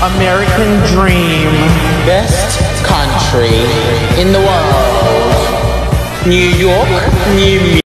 American dream. Best country in the world. New York, New